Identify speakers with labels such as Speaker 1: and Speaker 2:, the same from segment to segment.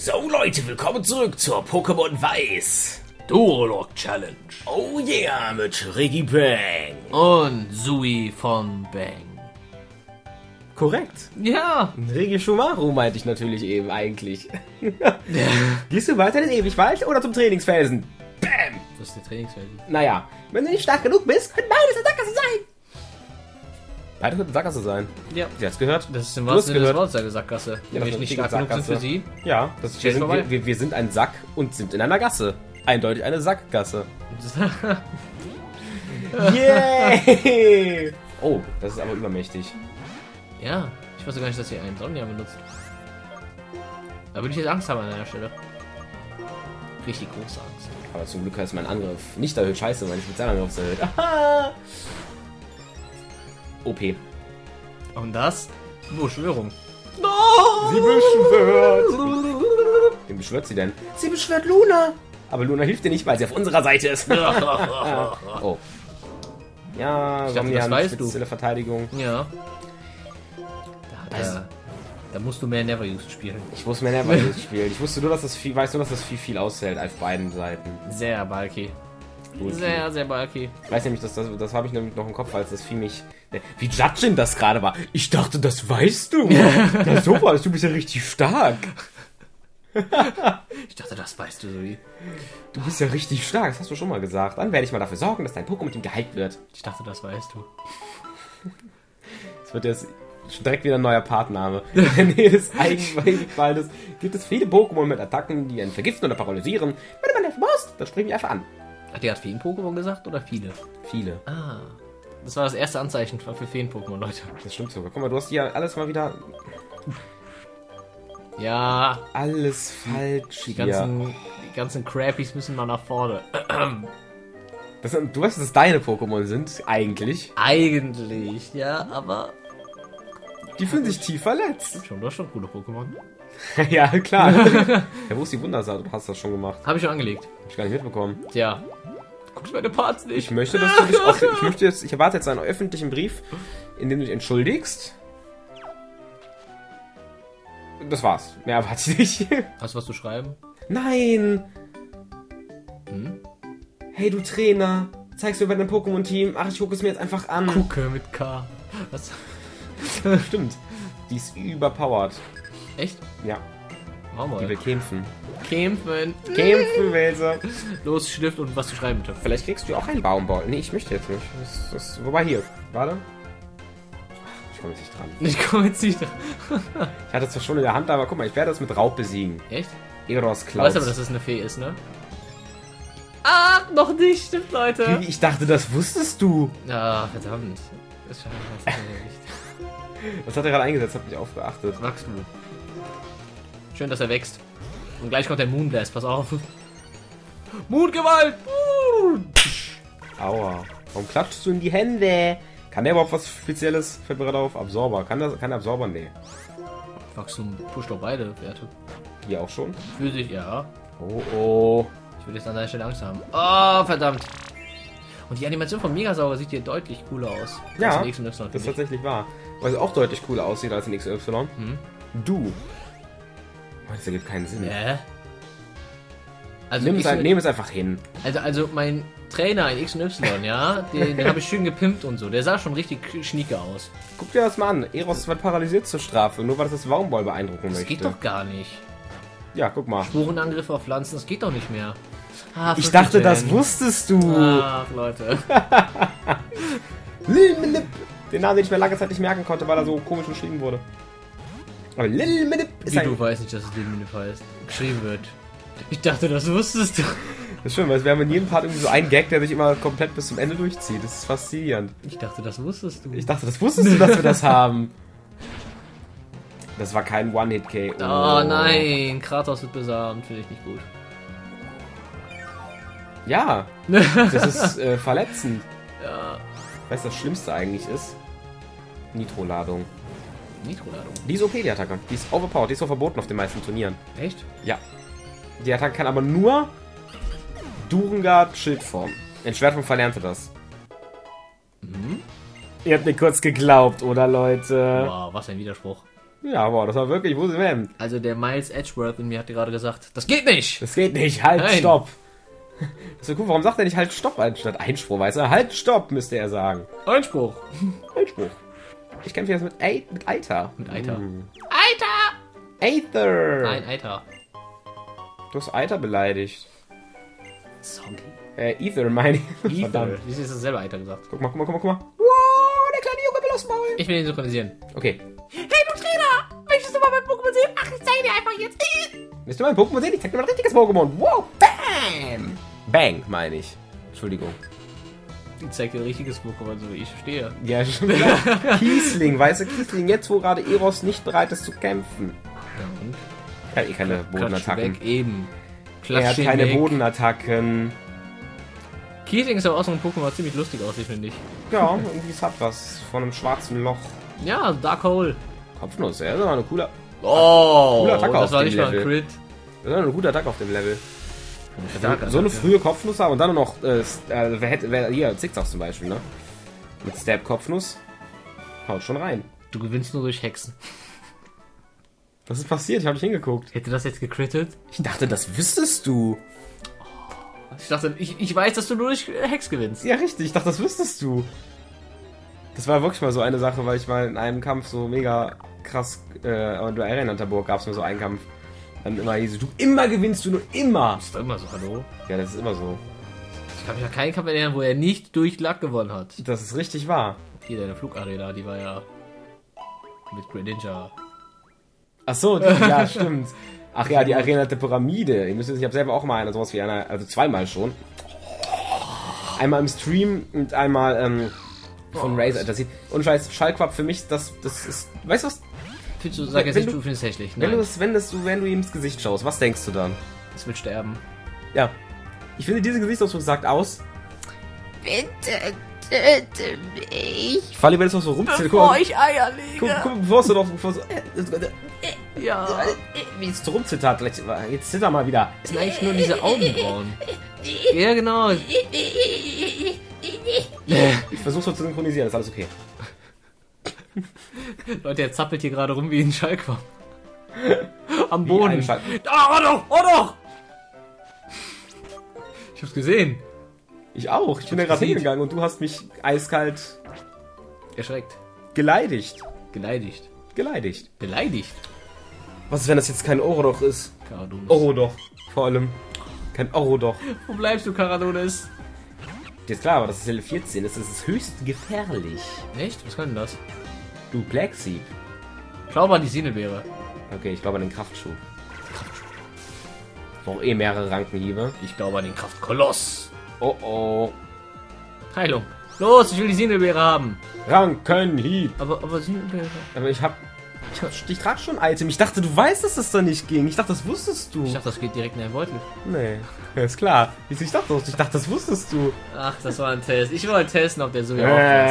Speaker 1: So Leute, willkommen zurück zur Pokémon Weiß.
Speaker 2: Duolog Challenge.
Speaker 1: Oh yeah, mit Reggie Bang.
Speaker 2: Und Sui von Bang.
Speaker 1: Korrekt.
Speaker 2: Ja.
Speaker 1: Reggie Schumaru meinte ich natürlich eben eigentlich. Gehst du weiter in den Ewigwald oder zum Trainingsfelsen? Bam!
Speaker 2: Das ist der Trainingsfeld.
Speaker 1: Naja, wenn du nicht stark genug bist, können beides Sackgasse sein. Beide könnten Sackgasse sein.
Speaker 2: Ja.
Speaker 1: Sie hat's gehört?
Speaker 2: Das ist im wahrsten Sinne des. Wortes eine Sackgasse.
Speaker 1: Ja,
Speaker 2: Wenn
Speaker 1: das
Speaker 2: wir
Speaker 1: ist
Speaker 2: nicht stark genug sind für sie.
Speaker 1: Ja, das wir
Speaker 2: Stell's
Speaker 1: sind, wir, wir, wir sind ein Sack und sind in einer Gasse. Eindeutig eine Sackgasse. Yay! Oh, das ist aber übermächtig.
Speaker 2: ja. Ich wusste gar nicht, dass sie einen Sonja benutzt. Da würde ich jetzt Angst haben an einer Stelle. Richtig große Angst.
Speaker 1: Aber zum Glück ist mein Angriff nicht erhöht. Scheiße, mein Spezialangriff ist erhöht. Aha! OP. Sie
Speaker 2: Und das? Beschwörung.
Speaker 1: beschwört. Wen beschwört sie denn? Sie beschwört Luna. Aber Luna hilft dir nicht, weil sie auf unserer Seite ist. oh. Ja,
Speaker 2: Ich dachte, das weißt du.
Speaker 1: spezielle Verteidigung.
Speaker 2: Ja. Da,
Speaker 1: Also-
Speaker 2: da, da musst du mehr Never Use spielen.
Speaker 1: Ich wusste mir Never Use spielen. Ich wusste nur, dass das viel, weißt nur, dass das viel, viel aushält auf beiden Seiten.
Speaker 2: Sehr bulky.
Speaker 1: Gut.
Speaker 2: Sehr, sehr bulky.
Speaker 1: Ich weiß nämlich, dass das, das habe ich nämlich noch im Kopf, als das Vieh mich. Wie Judgin das gerade war. Ich dachte, das weißt du. ja, sowas, du bist ja richtig stark.
Speaker 2: Ich dachte, das weißt du so wie.
Speaker 1: Du bist ja richtig stark, das hast du schon mal gesagt. Dann werde ich mal dafür sorgen, dass dein Pokémon-Team geheilt wird.
Speaker 2: Ich dachte, das weißt du.
Speaker 1: Es wird jetzt schon direkt wieder ein neuer Partname. In der Nähe des Eigenwaldes gibt es viele Pokémon mit Attacken, die einen vergiften oder paralysieren. Wenn du mal helfen musst, dann spring mich einfach an.
Speaker 2: Hat die hat Feen-Pokémon gesagt oder viele?
Speaker 1: Viele.
Speaker 2: Ah. Das war das erste Anzeichen für Feen-Pokémon, Leute.
Speaker 1: Das stimmt sogar. Guck mal, du hast hier alles mal wieder.
Speaker 2: Ja,
Speaker 1: Alles falsch
Speaker 2: die
Speaker 1: hier.
Speaker 2: ganzen, die ganzen Crappies müssen mal nach vorne.
Speaker 1: Das, du weißt, dass es deine Pokémon sind, eigentlich.
Speaker 2: Eigentlich, ja, aber.
Speaker 1: Die fühlen sich tief verletzt.
Speaker 2: Schon, du hast schon coole Pokémon.
Speaker 1: ja, klar. ja, wo ist die Wundersaat? Du hast das schon gemacht.
Speaker 2: Habe ich schon angelegt.
Speaker 1: Hab ich gar nicht mitbekommen.
Speaker 2: Tja. Guckst meine Parts
Speaker 1: Ich
Speaker 2: nicht.
Speaker 1: möchte, dass du dich auch, ich möchte jetzt, ich erwarte jetzt einen öffentlichen Brief, in dem du dich entschuldigst. Das war's. Mehr erwarte ich nicht.
Speaker 2: Hast du was zu schreiben?
Speaker 1: Nein!
Speaker 2: Hm?
Speaker 1: Hey, du Trainer. Zeigst du bei deinem Pokémon-Team? Ach, ich gucke es mir jetzt einfach an.
Speaker 2: Gucke mit K. Was?
Speaker 1: Stimmt. Die ist überpowered.
Speaker 2: Echt?
Speaker 1: Ja, Die will
Speaker 2: mal.
Speaker 1: kämpfen.
Speaker 2: Kämpfen.
Speaker 1: Kämpfen, Wälzer.
Speaker 2: Los, Stift und was zu schreiben, bitte.
Speaker 1: Vielleicht kriegst du auch einen Baumball. Nee, ich möchte jetzt nicht. Das, das, wobei hier. Warte. Ich komme jetzt nicht dran.
Speaker 2: Ich komme jetzt nicht.
Speaker 1: Ich hatte es zwar schon in der Hand, aber guck mal, ich werde das mit Raub besiegen.
Speaker 2: Echt?
Speaker 1: Eros
Speaker 2: Du
Speaker 1: Cloud.
Speaker 2: weißt aber, dass es eine Fee ist, ne? Ah, noch nicht, stimmt, Leute.
Speaker 1: Ich dachte, das wusstest du.
Speaker 2: Ah, verdammt. Das schafft das nicht.
Speaker 1: Das hat er gerade eingesetzt, hat mich aufgeachtet.
Speaker 2: Magst du? Schön, dass er wächst. Und gleich kommt der Moonblast, pass auf. Mondgewalt!
Speaker 1: Aua. Warum klatschst du in die Hände? Kann der überhaupt was Spezielles? Fällt mir gerade auf. Absorber. Kann, das, kann der Absorber? Nee.
Speaker 2: Wachstum pusht doch beide Werte.
Speaker 1: Hier auch schon.
Speaker 2: Physisch, ja.
Speaker 1: Oh, oh.
Speaker 2: Ich würde jetzt an deiner Stelle Angst haben. Oh, verdammt. Und die Animation von Megasauger sieht hier deutlich cooler aus.
Speaker 1: Ja,
Speaker 2: als in X und Y,
Speaker 1: Das ist tatsächlich wahr. Weil es auch deutlich cooler aussieht als in XY.
Speaker 2: Hm?
Speaker 1: Du. Das ergibt keinen Sinn.
Speaker 2: Hä? Also,
Speaker 1: Nimm es, ein, nehm es einfach hin.
Speaker 2: also, also mein Trainer in X und Y, ja, den, den habe ich schön gepimpt und so. Der sah schon richtig schnieke aus.
Speaker 1: Guck dir das mal an. Eros wird paralysiert zur Strafe, nur weil es das Waumball beeindrucken
Speaker 2: Das
Speaker 1: möchte.
Speaker 2: geht doch gar nicht.
Speaker 1: Ja, guck mal.
Speaker 2: Sporenangriffe auf Pflanzen, das geht doch nicht mehr. Ah,
Speaker 1: Ich dachte, das wusstest du.
Speaker 2: Ach, Leute.
Speaker 1: Den Namen, den ich mir lange Zeit nicht merken konnte, weil er so komisch geschrieben wurde. Aber Lilmenip ist
Speaker 2: Wie
Speaker 1: ein...
Speaker 2: du weißt nicht, dass es Lilmenip heißt. Geschrieben wird. Ich dachte, das wusstest du.
Speaker 1: Das ist schön, weil wir haben in jedem Part irgendwie so einen Gag, der sich immer komplett bis zum Ende durchzieht. Das ist faszinierend.
Speaker 2: Ich dachte, das wusstest du.
Speaker 1: Ich dachte, das wusstest du, dass wir das haben. Das war kein One-Hit-K.
Speaker 2: oh nein, Kratos wird besamt, finde ich nicht gut.
Speaker 1: Ja, das ist äh, verletzend.
Speaker 2: Ja,
Speaker 1: Weißt du, das Schlimmste eigentlich ist? Nitro-Ladung.
Speaker 2: Nitro-Ladung.
Speaker 1: Die ist OP, die Attacke. Die ist overpowered, die ist so verboten auf den meisten Turnieren.
Speaker 2: Echt?
Speaker 1: Ja. Die Attacke kann aber nur Durengard Schildform. In Schwertform verlernte das.
Speaker 2: Mhm.
Speaker 1: Ihr habt mir kurz geglaubt, oder Leute?
Speaker 2: Wow, was ein Widerspruch.
Speaker 1: Ja, boah, das war wirklich Wusi Man.
Speaker 2: Also der Miles Edgeworth in mir hat gerade gesagt, das geht nicht!
Speaker 1: Das geht nicht. Halt,
Speaker 2: Nein.
Speaker 1: stopp. Das ist so cool, warum sagt er nicht halt stopp anstatt Einspruch, weißt du? Halt, stopp, müsste er sagen.
Speaker 2: Einspruch!
Speaker 1: Einspruch. Ich kämpfe jetzt mit, Ei- mit Eiter.
Speaker 2: Mit Eiter.
Speaker 1: Hm.
Speaker 2: Eiter!
Speaker 1: Aether.
Speaker 2: Nein, Eiter.
Speaker 1: Du hast Eiter beleidigt.
Speaker 2: Sonky.
Speaker 1: Äh, Ether, meine ich.
Speaker 2: Ether.
Speaker 1: Verdammt.
Speaker 2: Wie ist das selber Eiter gesagt?
Speaker 1: Guck mal, guck mal, guck mal, guck mal. Wow, der kleine Junge will aufs Maul.
Speaker 2: Ich will ihn synchronisieren.
Speaker 1: Okay.
Speaker 3: Hey, du Trainer! Möchtest du mal mein Pokémon sehen? Ach, ich zeige dir einfach jetzt.
Speaker 1: Willst du mal ein Pokémon sehen? Ich zeig dir mal ein richtiges Pokémon. Wow, bam. Bang, meine ich. Entschuldigung.
Speaker 2: Ich zeig dir ein richtiges Pokémon, so wie ich stehe.
Speaker 1: Ja, schon klar. Kiesling, weißt du, Kiesling, jetzt wo gerade Eros nicht bereit ist zu kämpfen.
Speaker 2: Ja, und?
Speaker 1: Er hat eh keine
Speaker 2: Klatsch
Speaker 1: Bodenattacken.
Speaker 2: weg, eben.
Speaker 1: Er hat keine
Speaker 2: weg.
Speaker 1: Bodenattacken.
Speaker 2: Kiesling ist aber auch so ein Pokémon, was ziemlich lustig aussieht, finde ich.
Speaker 1: Ja, irgendwie es hat was von einem schwarzen Loch.
Speaker 2: Ja, Dark Hole.
Speaker 1: Kopfnuss, ja, das war eine cooler,
Speaker 2: Oh,
Speaker 1: Cooler Attacke
Speaker 2: das war nicht mal ein. Crit.
Speaker 1: das war eine gute Attacke auf dem Level.
Speaker 2: Starker
Speaker 1: so eine frühe Kopfnuss haben und dann noch, äh, äh, wer hätte, wer, hier, Zickzacks zum Beispiel, ne? Mit Stab-Kopfnuss. Haut schon rein.
Speaker 2: Du gewinnst nur durch Hexen.
Speaker 1: Was ist passiert? Ich hab nicht hingeguckt.
Speaker 2: Hätte das jetzt gecrittet?
Speaker 1: Ich dachte, das wüsstest du.
Speaker 2: Ich dachte, ich, ich weiß, dass du nur durch Hex gewinnst.
Speaker 1: Ja, richtig. Ich dachte, das wüsstest du. Das war wirklich mal so eine Sache, weil ich mal in einem Kampf so mega krass, äh, und du Arena Burg gab es nur so einen Kampf. Dann immer es, du immer gewinnst du nur immer.
Speaker 2: Das ist doch immer so, hallo?
Speaker 1: Ja, das ist immer so.
Speaker 2: Ich kann mich an keinen Kampf erinnern, wo er nicht durch Lack gewonnen hat.
Speaker 1: Das ist richtig wahr.
Speaker 2: Hier, deine Flugarena, die war ja mit Greninja.
Speaker 1: Ach so, die, ja, stimmt. Ach ja, die Arena der Pyramide. Ihr müsst wissen, ich habe selber auch mal eine, sowas wie eine, also zweimal schon. Einmal im Stream und einmal ähm, von
Speaker 2: Oh,
Speaker 1: Razer. Das sieht, und scheiß, Schallquapp für mich, das, das ist, weißt du was?
Speaker 2: Findest du, sag jetzt
Speaker 1: Wenn
Speaker 2: nicht,
Speaker 1: du-
Speaker 2: du findest es hässlich.
Speaker 1: Wenn du, es, wenn, das, wenn du ihm ins Gesicht schaust, was denkst du dann?
Speaker 2: es wird sterben.
Speaker 1: Ja. Ich finde, diese Gesichtsausdruck sagt aus.
Speaker 3: Bitte töte mich,
Speaker 1: Ich falle lieber jetzt noch so rumzählen. Guck,
Speaker 3: bevor
Speaker 1: mal,
Speaker 3: ich Eier
Speaker 1: guck,
Speaker 3: lege.
Speaker 1: guck, bevor du doch, bevor äh,
Speaker 2: Ja.
Speaker 1: wie es so rumzittert. Jetzt, zitter mal wieder.
Speaker 2: Das sind eigentlich nur diese Augenbrauen. Ja, genau.
Speaker 1: Ich versuche so zu synchronisieren, ist alles okay.
Speaker 2: Leute, er zappelt hier gerade rum wie ein Schallquapp. Am Boden. Ah, oh doch, oh doch! Ich hab's gesehen.
Speaker 1: Ich auch. Ich bin da
Speaker 2: hab's
Speaker 1: gerade hingegangen und du hast mich eiskalt
Speaker 2: Erschreckt.
Speaker 1: geleidigt.
Speaker 2: Geleidigt.
Speaker 1: Geleidigt.
Speaker 2: Beleidigt.
Speaker 1: Was ist, wenn das jetzt kein Orodoch ist?
Speaker 2: Karadonis.
Speaker 1: Orodoch. Vor allem. Kein Orodoch.
Speaker 2: Wo bleibst du, Karadonis?
Speaker 1: Dir ist klar, aber das ist Level 14. Das ist höchst gefährlich.
Speaker 2: Echt? Was kann denn das?
Speaker 1: Du Black Seep.
Speaker 2: Schau mal, die Sinelbeere.
Speaker 1: Okay, ich glaube an den Kraftschuh. Ich brauche eh mehrere Rankenhiebe.
Speaker 2: Ich glaube an den Kraftkoloss.
Speaker 1: Oh oh.
Speaker 2: Heilung. Los, ich will die Sinelbeere haben.
Speaker 1: Rankenhieb.
Speaker 2: Aber, aber Sinelbeere.
Speaker 1: Aber ich hab. Ich, ich trage schon Item. Ich dachte, du weißt, dass das da nicht ging. Ich dachte, das wusstest du.
Speaker 2: Ich dachte, das geht direkt in den Beutel.
Speaker 1: nee. Ja, ist klar. Ich dachte, ich dachte, das wusstest du.
Speaker 2: Ach, das war ein Test. Ich wollte testen, ob der so
Speaker 1: Äh,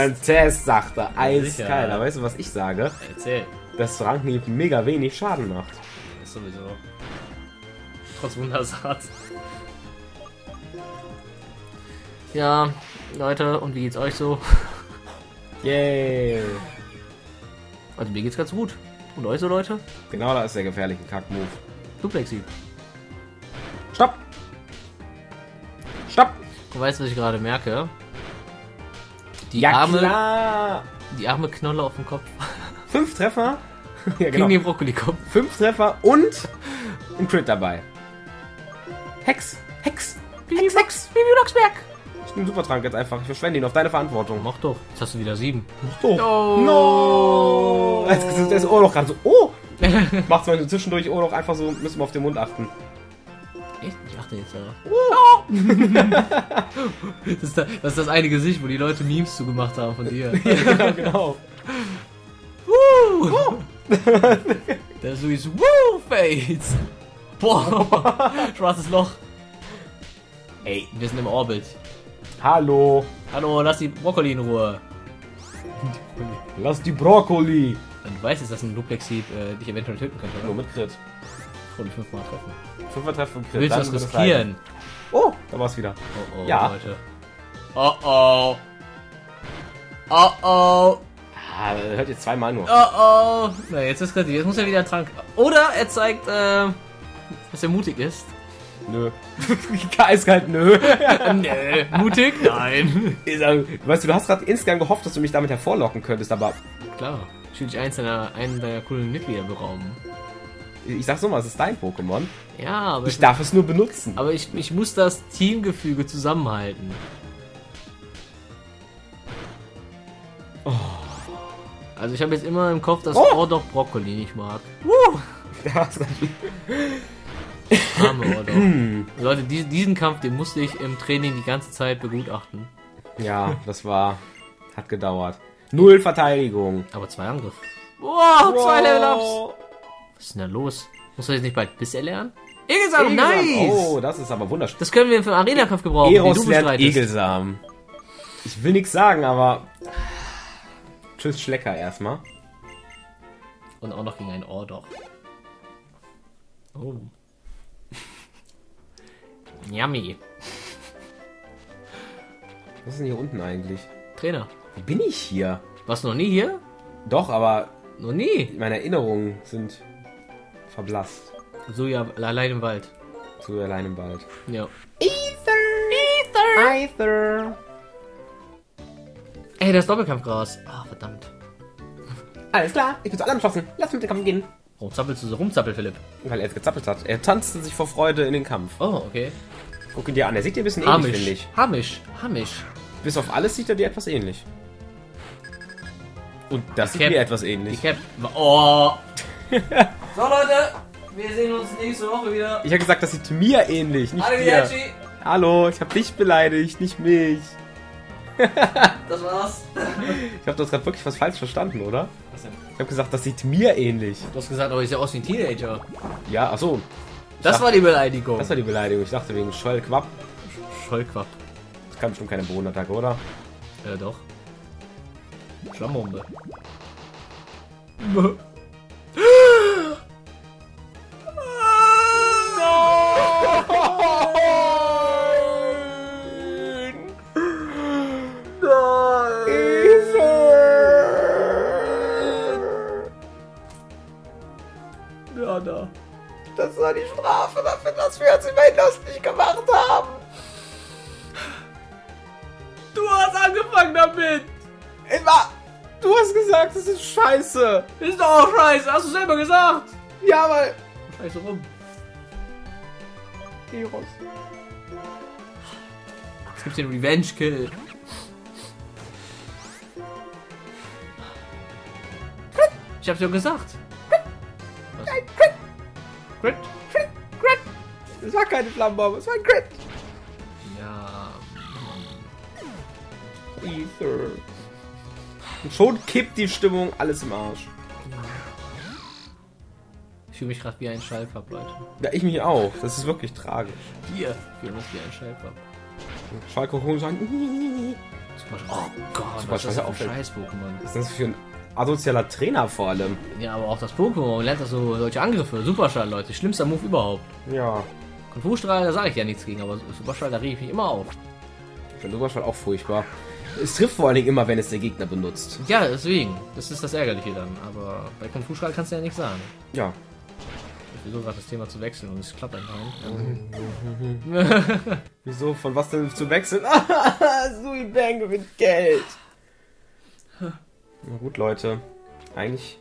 Speaker 2: aufpasst.
Speaker 1: Test, sagt er. Aber weißt du, was ich sage?
Speaker 2: Erzähl.
Speaker 1: Dass Rankenhieb mega wenig Schaden macht.
Speaker 2: Das ist sowieso. Trotz Wundersaat. Ja, Leute, und wie geht's euch so?
Speaker 1: Yay.
Speaker 2: Also mir geht's ganz gut. Und euch so, Leute?
Speaker 1: Genau da ist der gefährliche Kack-Move.
Speaker 2: Duplexi.
Speaker 1: Stopp! Stopp!
Speaker 2: Du weißt, was ich gerade merke? Die
Speaker 1: Ja,
Speaker 2: arme,
Speaker 1: klar!
Speaker 2: die arme Knolle auf dem Kopf.
Speaker 1: Fünf Treffer. ja,
Speaker 2: Gegen
Speaker 1: genau.
Speaker 2: den Brokkolikopf.
Speaker 1: Fünf Treffer und ein Crit dabei. Hex! Hex! Hex, Hex!
Speaker 3: Bibi Blocksberg.
Speaker 1: Ich nehme Supertrank jetzt einfach. Ich verschwende ihn auf deine Verantwortung.
Speaker 2: Mach doch. Jetzt hast du wieder sieben.
Speaker 1: Oh.
Speaker 2: No.
Speaker 1: No! Jetzt ist das Ohr noch gerade so. Oh! Macht's mal so zwischendurch Ohr noch einfach so. Müssen wir auf den Mund achten.
Speaker 2: Echt? Ich achte jetzt da. das, ist da, das ist das eine Gesicht, wo die Leute Memes zugemacht haben von dir.
Speaker 1: ja, genau.
Speaker 2: Der ist so ist Woo Face. Boah. Schwarzes Loch.
Speaker 1: Ey,
Speaker 2: Wir sind im Orbit.
Speaker 1: Hallo.
Speaker 2: Hallo, lass die Brokkoli in Ruhe.
Speaker 1: Lass die Brokkoli.
Speaker 2: Du weißt jetzt, dass ein Duplexi äh, dich eventuell töten könnte,
Speaker 1: Nur mit Crit.
Speaker 2: Ich wollte fünfmal treffen.
Speaker 1: Fünfer Treffen Crit.
Speaker 2: Du willst
Speaker 1: wird es
Speaker 2: riskieren.
Speaker 1: Oh, da war's wieder.
Speaker 2: Oh oh,
Speaker 1: Ja.
Speaker 2: Leute. Oh oh. Oh oh.
Speaker 1: Ja, hört ihr zweimal nur.
Speaker 2: Oh oh. Na, jetzt ist gerade, jetzt muss er wieder einen Trank. Oder er zeigt, äh, dass er mutig ist.
Speaker 1: Nö. Eiskalt, nö.
Speaker 2: Nö, mutig? Nein.
Speaker 1: Sag, Weißt du, du hast gerade insgeheim gehofft, dass du mich damit hervorlocken könntest, aber
Speaker 2: Klar. Ich will dich eins deiner, einen deiner coolen Mitglieder berauben.
Speaker 1: ich sag's nochmal, es ist dein Pokémon.
Speaker 2: Ja, aber
Speaker 1: Ich
Speaker 2: ich,
Speaker 1: darf es nur benutzen.
Speaker 2: aber ich, ich muss das Teamgefüge zusammenhalten. Also ich habe jetzt immer im Kopf, dass
Speaker 1: Oh.
Speaker 2: Ordok Brokkoli nicht mag.
Speaker 1: Ja,
Speaker 2: Arme Ordok. Leute, die, diesen Kampf, den musste ich im Training die ganze Zeit begutachten.
Speaker 1: ja, das war. Hat gedauert. Null Verteidigung.
Speaker 2: Aber zwei Angriff. Wow, zwei Level-Ups. Was ist denn da los? Muss er jetzt nicht bald Biss erlernen? Egelsam, nice!
Speaker 1: Oh, das ist aber wunderschön.
Speaker 2: Das können wir für den Arena-Kampf gebrauchen, den
Speaker 1: Eros
Speaker 2: du
Speaker 1: lernt. Egelsam. Ich will nichts sagen, aber. Tschüss, Schlecker erstmal.
Speaker 2: Und auch noch gegen einen Ordok. Oh. Yummy.
Speaker 1: Was ist denn hier unten eigentlich?
Speaker 2: Trainer.
Speaker 1: Wo bin ich hier?
Speaker 2: Warst du noch nie hier?
Speaker 1: Doch, aber
Speaker 2: Noch nie.
Speaker 1: meine Erinnerungen sind verblasst.
Speaker 2: So ja, allein im Wald.
Speaker 1: Zu allein im Wald.
Speaker 2: Ja.
Speaker 1: Ether.
Speaker 2: Ey, das Doppelkampfgras. Ah, verdammt.
Speaker 1: Alles klar, ich bin zu allem geschossen. Lass mit dem Kampf gehen.
Speaker 2: Warum zappelst du so rum, Zappel, Philipp?
Speaker 1: Weil er jetzt gezappelt hat. Er tanzte sich vor Freude in den Kampf.
Speaker 2: Oh, okay.
Speaker 1: Guck ihn dir an, er sieht dir ein bisschen ähnlich, finde
Speaker 2: Hamisch.
Speaker 1: ich.
Speaker 2: Hamisch. Hamisch.
Speaker 1: Bis auf alles sieht er dir etwas ähnlich. Und das
Speaker 2: Die
Speaker 1: sieht
Speaker 2: Cap-
Speaker 1: mir etwas
Speaker 2: Die
Speaker 1: ähnlich.
Speaker 2: Cap. Oh. so, Leute. Wir sehen uns nächste Woche wieder.
Speaker 1: Ich habe gesagt, das sieht mir ähnlich, nicht dir.
Speaker 2: Arrivederci.
Speaker 1: Hallo, ich habe dich beleidigt, nicht mich.
Speaker 2: Das war's.
Speaker 1: Ich glaube, du hast gerade wirklich was falsch verstanden, oder?
Speaker 2: Was denn?
Speaker 1: Ich habe gesagt, das sieht mir ähnlich.
Speaker 2: Du hast gesagt, aber ich sehe aus wie ein Teenager.
Speaker 1: Ja, ach so.
Speaker 2: Das
Speaker 1: dachte-
Speaker 2: war die Beleidigung.
Speaker 1: Das war die Beleidigung. Ich dachte wegen Schollquapp.
Speaker 2: Schollquapp.
Speaker 1: Das kann bestimmt keine Bodenattacke, oder?
Speaker 2: Ja, doch. Schlammbombe.
Speaker 1: Ist
Speaker 2: doch auch scheiße, hast du selber gesagt!
Speaker 1: Ja, weil...
Speaker 2: Scheiße rum.
Speaker 1: Eros.
Speaker 2: Jetzt gibt's den Revenge-Kill. Ich hab's ja gesagt. Was? Crit?
Speaker 1: Es war keine Flammenbombe, es war ein Crit.
Speaker 2: Ja.
Speaker 1: Ether. Und schon kippt die Stimmung alles im Arsch.
Speaker 2: Ich fühle mich gerade wie ein Schallquapp, Leute.
Speaker 1: Ja, ich mich auch. Das ist wirklich tragisch.
Speaker 2: Wir fühlen uns wie ein Schallquapp.
Speaker 1: Schalke holen sagen,
Speaker 2: Oh Gott,
Speaker 1: Super
Speaker 2: was ist das für ein Scheiß-Pokémon?
Speaker 1: was ist das für ein asozialer Trainer vor allem?
Speaker 2: Ja, aber auch das Pokémon lernt das so solche Angriffe. Superschall, Leute. Schlimmster Move überhaupt.
Speaker 1: Ja.
Speaker 2: Kung Fu-Strahl, da sage ich ja nichts gegen, aber Superschall, da rege ich mich immer auf.
Speaker 1: Ich finde Superschall auch furchtbar. Es trifft vor allen Dingen immer, wenn es der Gegner benutzt.
Speaker 2: Ja, deswegen. Das ist das Ärgerliche dann. Aber bei Kung Fu-Strahl kannst du ja nichts sagen.
Speaker 1: Ja.
Speaker 2: Versuche gerade das Thema zu wechseln und es klappt einfach nicht.
Speaker 1: Wieso? Von was denn zu wechseln? Sui Bang gewinnt Geld. Na gut, Leute. Eigentlich.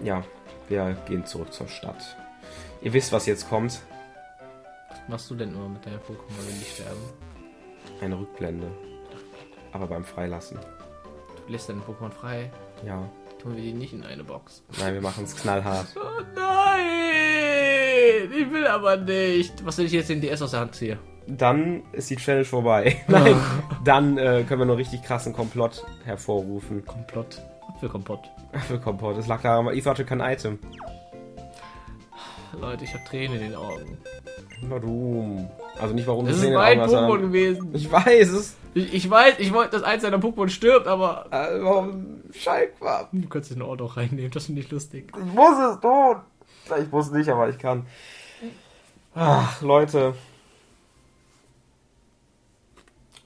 Speaker 1: Ja, wir gehen zurück zur Stadt. Ihr wisst, was jetzt kommt.
Speaker 2: Was machst du denn immer mit deinen Pokémon, wenn die sterben?
Speaker 1: Eine Rückblende. Aber beim Freilassen.
Speaker 2: Du lässt deine Pokémon frei.
Speaker 1: Ja.
Speaker 2: Tun wir die nicht in eine Box.
Speaker 1: Nein, wir machen es knallhart.
Speaker 2: Oh nein! Ich will aber nicht. Was, wenn ich jetzt den DS aus der Hand ziehe?
Speaker 1: Dann ist die Challenge vorbei. Nein, dann äh, können wir nur richtig krassen Komplott hervorrufen.
Speaker 2: Komplott. Apfelkompott.
Speaker 1: Für Komplott. Das lag daran, Ether hatte kein Item.
Speaker 2: Leute, ich habe Tränen in den Augen.
Speaker 1: Warum? Also nicht warum
Speaker 2: Das ist mein Pokémon gewesen.
Speaker 1: Ich weiß, es.
Speaker 2: Ich, ich weiß, ich wollte, dass eins deiner Pokémon stirbt, aber
Speaker 1: Äh, warum Schalkwab?
Speaker 2: du kannst den Ort auch reinnehmen. Das finde ich lustig.
Speaker 1: Ich muss es tun. Ich muss nicht, aber ich kann. Ach, Leute.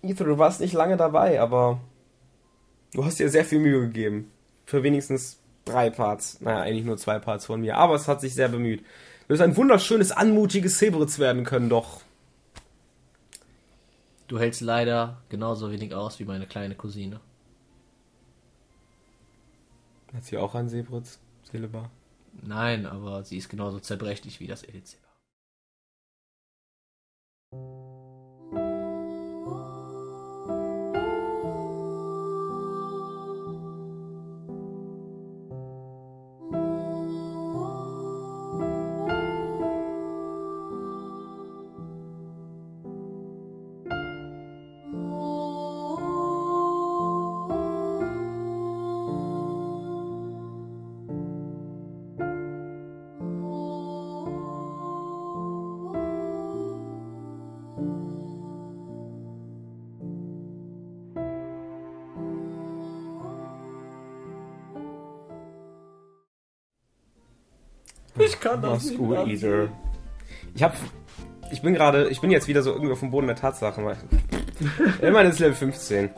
Speaker 1: Ether, du warst nicht lange dabei, aber Du hast dir sehr viel Mühe gegeben. Für wenigstens drei Parts. Naja, eigentlich nur zwei Parts von mir. Aber es hat sich sehr bemüht. Du wirst ein wunderschönes, anmutiges Sebritz werden können, doch.
Speaker 2: Du hältst leider genauso wenig aus wie meine kleine Cousine.
Speaker 1: Hat sie auch ein Sebritz? Celebar?
Speaker 2: Nein, aber sie ist genauso zerbrechlich wie das Elizeba. Ich kann
Speaker 1: Mach's gut, Ether. Ich hab. Ich bin gerade. Ich bin jetzt wieder so irgendwie auf dem Boden der Tatsachen. Immerhin ist Level 15.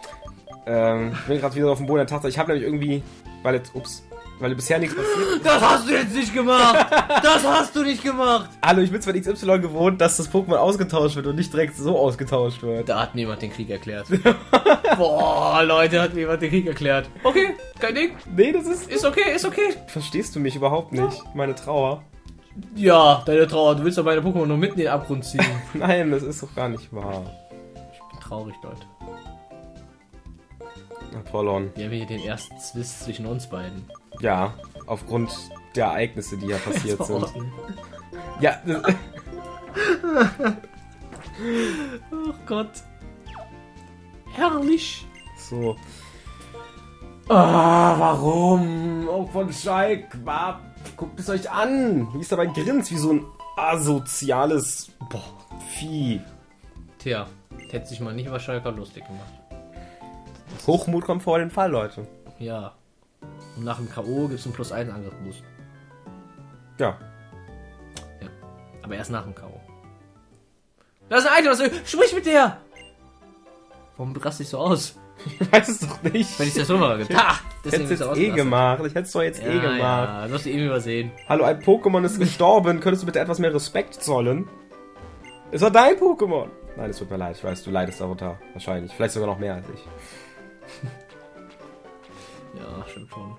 Speaker 1: Ähm, ich bin gerade wieder auf dem Boden der Tatsachen. Ich habe nämlich irgendwie. Weil jetzt. Ups. Weil bisher nichts passiert.
Speaker 2: Das hast du jetzt nicht gemacht! Das hast du nicht gemacht!
Speaker 1: Hallo, ich bin zwar XY gewohnt, dass das Pokémon ausgetauscht wird und nicht direkt so ausgetauscht wird.
Speaker 2: Da hat niemand den Krieg erklärt. Boah, Leute, hat niemand den Krieg erklärt. Okay, kein Ding.
Speaker 1: Nee, das ist.
Speaker 2: Ist okay, ist okay.
Speaker 1: Verstehst du mich überhaupt nicht? Meine Trauer.
Speaker 2: Ja, deine Trauer. Du willst doch meine Pokémon nur mitten in den Abgrund ziehen.
Speaker 1: Nein, das ist doch gar nicht wahr.
Speaker 2: Ich bin traurig, Leute.
Speaker 1: Apollon.
Speaker 2: Wir haben hier den ersten Zwist zwischen uns beiden.
Speaker 1: Ja, aufgrund der Ereignisse, die ja passiert sind. Ja, das,
Speaker 2: Oh Gott. Herrlich.
Speaker 1: so. Ah, warum? Oh, von Schalk. War, guckt es euch an. Wie ist dabei grinst, wie so ein asoziales boah, Vieh.
Speaker 2: Tja, hätte sich mal nicht über Schalker lustig gemacht.
Speaker 1: Hochmut kommt vor den Fall, Leute.
Speaker 2: Ja. Und nach dem K.O. gibt es einen plus 1 Angriffsboost.
Speaker 1: Ja.
Speaker 2: Ja. Aber erst nach dem K.O. Da ist ein Item, das sprich mit der! Warum raste ich so aus?
Speaker 1: Ich weiß es doch nicht.
Speaker 2: Wenn ich das so mache. Ha!
Speaker 1: ich hätte es jetzt eh gemacht. Ich hätte es doch jetzt
Speaker 2: Ja,
Speaker 1: eh gemacht.
Speaker 2: ja, du hast eben übersehen.
Speaker 1: Hallo, ein Pokémon ist gestorben. Könntest du bitte etwas mehr Respekt zollen? Es war dein Pokémon. Nein, es tut mir leid. Ich weiß, du leidest darunter. Wahrscheinlich. Vielleicht sogar noch mehr als ich.
Speaker 2: Ja, stimmt schon.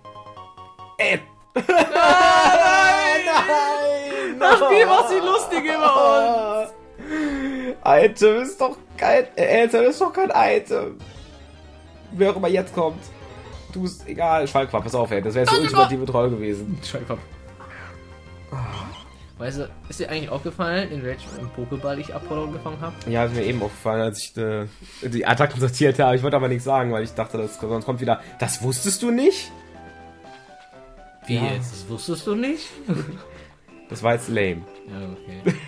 Speaker 1: Äh. Nein!
Speaker 2: Das Spiel macht sie lustig über
Speaker 1: Item ist doch kein. Äh, Item ist doch kein Item. Wer auch immer jetzt kommt. Du bist egal. Schwalquapp, pass auf, ey. Das wäre jetzt der ultimative Troll gewesen.
Speaker 2: Scheiße. Weißt du, ist dir eigentlich aufgefallen, in welchem Pokéball ich Apollo gefangen habe?
Speaker 1: Ja, ist mir eben aufgefallen, als ich äh, die Attacken sortiert habe. Ich wollte aber nichts sagen, weil ich dachte, das, sonst kommt wieder. Das wusstest du nicht?
Speaker 2: Wie
Speaker 1: Ja.
Speaker 2: jetzt? Das wusstest du nicht?
Speaker 1: Das war jetzt lame.
Speaker 2: Ja,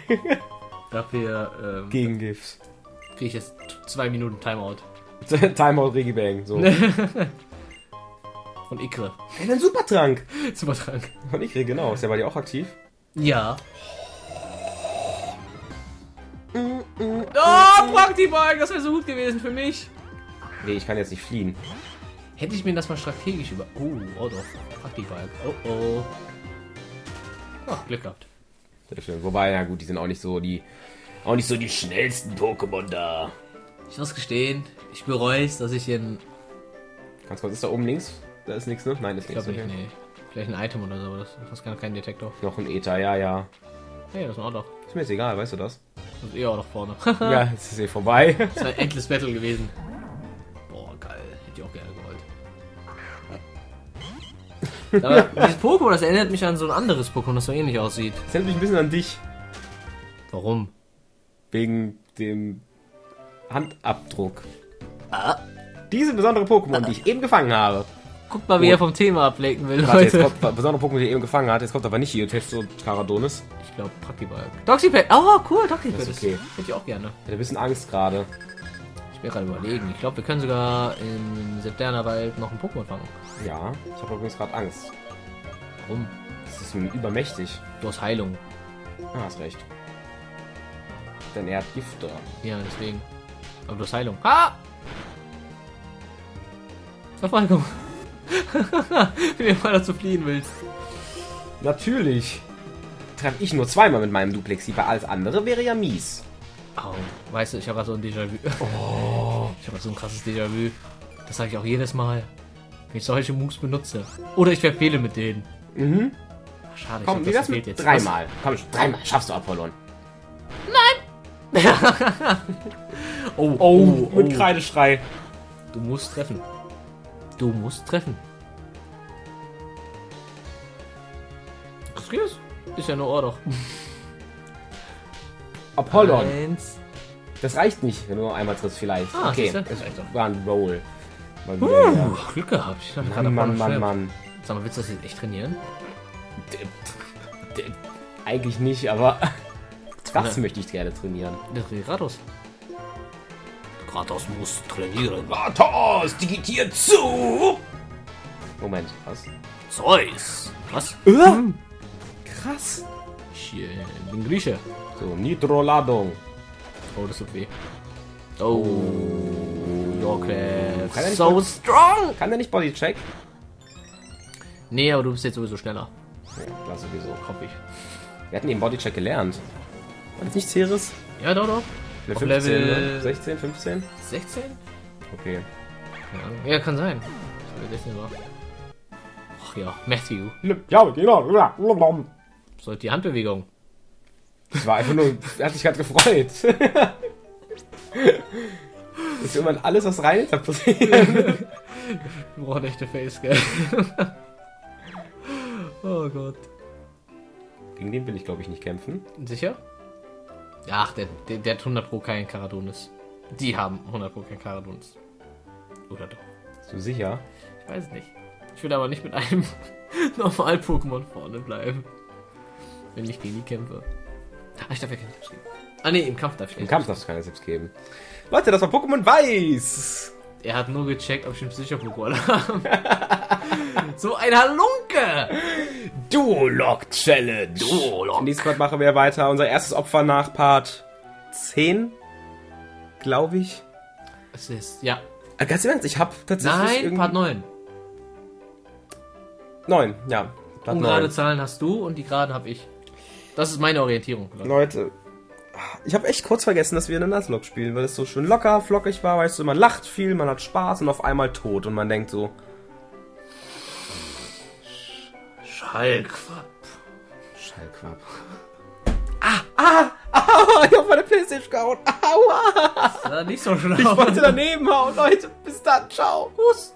Speaker 2: okay. Dafür ähm,
Speaker 1: Gegen GIFs.
Speaker 2: kriege ich jetzt zwei Minuten Timeout.
Speaker 1: Timeout Regibang. So.
Speaker 2: Von Ikre.
Speaker 1: Ey, ein Supertrank.
Speaker 2: Zum Trank.
Speaker 1: Von Ikre, genau. Ist der bei dir auch aktiv?
Speaker 2: Ja. Oh, Praktiball, das wäre so gut gewesen für mich.
Speaker 1: Nee, ich kann jetzt nicht fliehen.
Speaker 2: Hätte ich mir das mal strategisch über... Oh, oh doch. Praktiball. Oh, oh. Ach, Glück gehabt.
Speaker 1: Sehr schön. Wobei, ja gut, die sind auch nicht so die. Auch nicht so die schnellsten Pokémon da.
Speaker 2: Ich muss gestehen, ich bereue es, dass ich in...
Speaker 1: Ganz kurz, ist da oben links? Da ist nichts, ne? Nein, ist
Speaker 2: Ich
Speaker 1: nichts.
Speaker 2: glaube nicht,
Speaker 1: okay.
Speaker 2: nee. Vielleicht ein Item oder so, aber das, das kann kein Detektor.
Speaker 1: Noch ein Ether, ja, ja.
Speaker 2: Hey, das war auch doch.
Speaker 1: Ist mir jetzt egal, weißt du das?
Speaker 2: Das ist eh auch noch vorne.
Speaker 1: ja, jetzt ist eh vorbei.
Speaker 2: Das war ein Endless Battle gewesen. Boah, geil. Hätte ich auch gerne gewollt. Aber dieses Pokémon, das erinnert mich an so ein anderes Pokémon, das so ähnlich aussieht.
Speaker 1: Das erinnert mich ein bisschen an dich.
Speaker 2: Warum?
Speaker 1: Wegen dem Handabdruck.
Speaker 2: Ah.
Speaker 1: Diese besondere Pokémon, die ich eben gefangen habe.
Speaker 2: Guck mal, wie er vom Thema ablenken will,
Speaker 1: Warte, jetzt
Speaker 2: Leute.
Speaker 1: kommt besondere Pokémon, die er eben gefangen hat. Jetzt kommt aber nicht hier Testo Caradonis.
Speaker 2: Ich glaube, Praktiball. Doxypad. Oh, cool, Doxypad.
Speaker 1: Das ist okay.
Speaker 2: Hätte ich auch gerne.
Speaker 1: Ich hatte ein bisschen Angst gerade.
Speaker 2: Ich bin gerade überlegen. Ich glaube, wir können sogar im Septernerwald noch ein Pokémon fangen.
Speaker 1: Ja, ich habe übrigens gerade Angst.
Speaker 2: Warum?
Speaker 1: Das ist mir übermächtig.
Speaker 2: Du hast Heilung.
Speaker 1: Ah, hast recht. Denn er hat Gift da.
Speaker 2: Ja, deswegen. Aber du hast Heilung. Ha! Verfolgung. Wenn du weiter zu fliehen willst.
Speaker 1: Natürlich. Treffe ich nur zweimal mit meinem Duplex-Sieber. Alles andere wäre ja mies.
Speaker 2: Au, weißt du, ich habe so ein Déjà-vu. Oh. Ich habe so ein krasses Déjà-vu. Das sage ich auch jedes Mal. Wenn ich solche Moves benutze. Oder ich verfehle mit denen.
Speaker 1: Mhm.
Speaker 2: Ach, schade,
Speaker 1: Komm,
Speaker 2: ich
Speaker 1: wär's
Speaker 2: das verfehlt jetzt.
Speaker 1: dreimal? Komm, schon, dreimal schaffst du Apollon.
Speaker 2: Oh,
Speaker 1: Oh, mit Kreideschrei.
Speaker 2: Du musst treffen. Du musst treffen. Was geht's? Ist ja nur Ohr doch.
Speaker 1: Apollon.
Speaker 2: Eins.
Speaker 1: Das reicht nicht, wenn du nur einmal triffst vielleicht.
Speaker 2: Ah,
Speaker 1: okay,
Speaker 2: doch.
Speaker 1: war ein Roll. Mal wieder, ja.
Speaker 2: Puh, Glück gehabt. Ich dachte,
Speaker 1: Mann, Mann, Mann. Mann.
Speaker 2: Sag mal, willst du das jetzt echt trainieren?
Speaker 1: Eigentlich nicht, aber das
Speaker 2: Ja.
Speaker 1: möchte ich gerne trainieren.
Speaker 2: Der Kratos. Kratos muss trainieren.
Speaker 1: Kratos, digitiert zu! Moment, was?
Speaker 2: Zeus. Was?
Speaker 1: Äh? Krass.
Speaker 2: Ich äh, bin Grieche.
Speaker 1: So, Nitroladung.
Speaker 2: Oh, das tut weh. Oh,
Speaker 1: er nicht
Speaker 2: So strong!
Speaker 1: Kann der nicht Bodycheck?
Speaker 2: Nee, aber du bist jetzt sowieso schneller.
Speaker 1: Ja, klar, sowieso.
Speaker 2: Hoffe ich.
Speaker 1: Wir hatten eben Bodycheck gelernt. War das nicht Ceres?
Speaker 2: Ja, doch, doch. Auf
Speaker 1: 15,
Speaker 2: Level-
Speaker 1: ne? 16, 15?
Speaker 2: 16?
Speaker 1: Okay.
Speaker 2: Keine Ahnung. Ja, kann sein. Ich glaube, 16 war. Ach ja, Matthew.
Speaker 1: Ja, genau.
Speaker 2: So die Handbewegung.
Speaker 1: Das war einfach nur, er hat sich gerade gefreut. Ist immer alles, was rein interpretiert.
Speaker 2: Wir brauchen echte Face, gell? oh Gott.
Speaker 1: Gegen den will ich, glaube ich, nicht kämpfen.
Speaker 2: Sicher? Ach, der, der, der hat 100 Pro kein Karadonis. Die haben 100 Pro kein Karadonis. Oder doch?
Speaker 1: Bist du sicher?
Speaker 2: Ich weiß nicht. Ich will aber nicht mit einem Normal-Pokémon vorne bleiben. Wenn ich gegen die kämpfe. Ah, ich darf ja keine Tipps geben. Ah, nee, im Kampf darf ich
Speaker 1: Im
Speaker 2: nicht.
Speaker 1: Kampf darfst du keine Tipps geben. Leute, das war Pokémon Weiß!
Speaker 2: Er hat nur gecheckt, ob ich einen Psycho-Pokémon habe. so ein Halunke!
Speaker 1: Duolock Challenge!
Speaker 2: Duolock.
Speaker 1: Nächstes Part machen wir weiter. Unser erstes Opfer nach Part 10. Glaube ich.
Speaker 2: Es ist, ja.
Speaker 1: Äh, Ganz im Ernst, ich habe tatsächlich.
Speaker 2: Nein,
Speaker 1: irgendwie-
Speaker 2: Part 9.
Speaker 1: 9, ja. Part
Speaker 2: Ungerade
Speaker 1: 9.
Speaker 2: Zahlen hast du und die geraden habe ich. Das ist meine Orientierung. Leute.
Speaker 1: Leute, ich habe echt kurz vergessen, dass wir eine Nuzlocke spielen, weil es so schön locker, flockig war, weißt du, man lacht viel, man hat Spaß und auf einmal tot und man denkt so,
Speaker 2: Schallquapp.
Speaker 1: Schallquapp. Ah, ah, ah, ich hab meine Playstation gehauen. Aua,
Speaker 2: Das war nicht so schlau.
Speaker 1: ich wollte daneben hauen, Leute, bis dann, ciao.
Speaker 2: Kuss.